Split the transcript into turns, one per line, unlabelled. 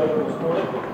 Então,